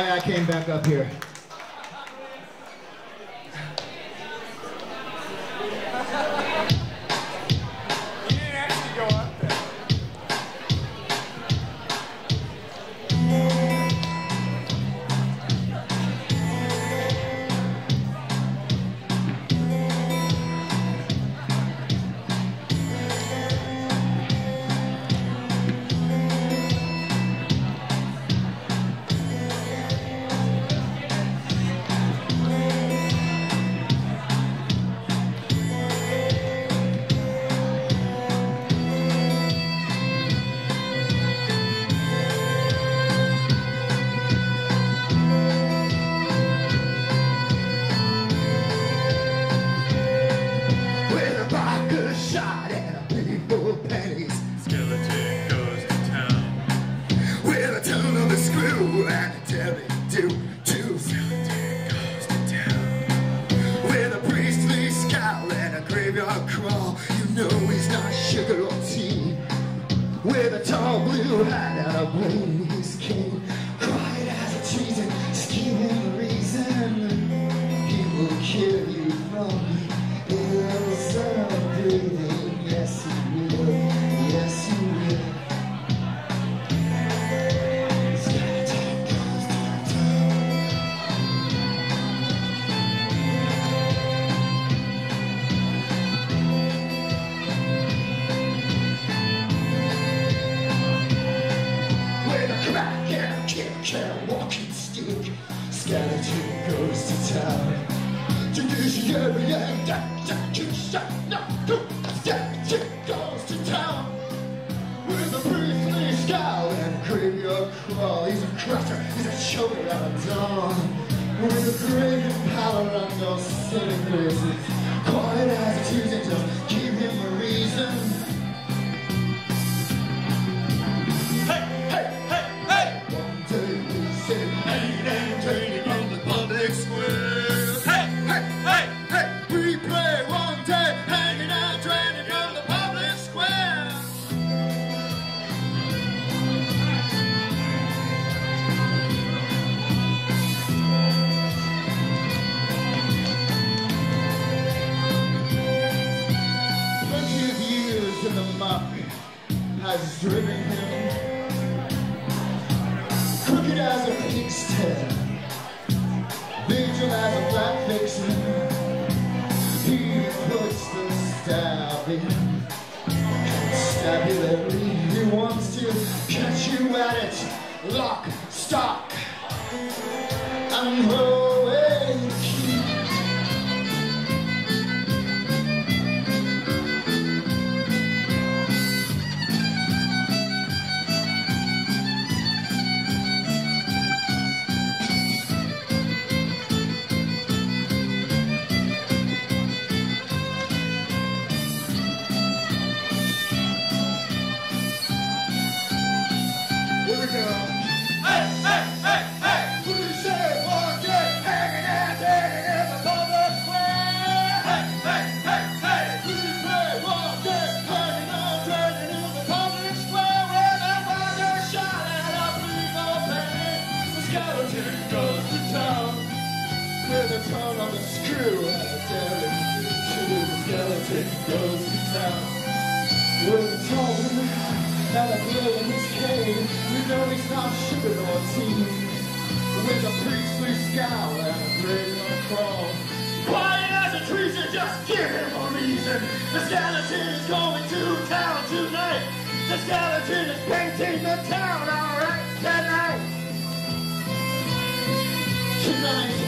why I came back up here. praise King, quiet as a treason, reason. He will kill you from dawn With the greatest power on your silly graces Quiet as choosing, to give him a reason. has driven him Crooked as a pig's tail Vigil as a flat fiction He puts the stab in Stab you every he wants to Catch you at it Lock, stop. Now a we're in his cave, we know he's not sugar or tea. With a priestly scowl and a grin brazen crawl. Quiet as a treason, just give him a reason. The skeleton is going to town tonight. The skeleton is painting the town alright tonight. Tonight.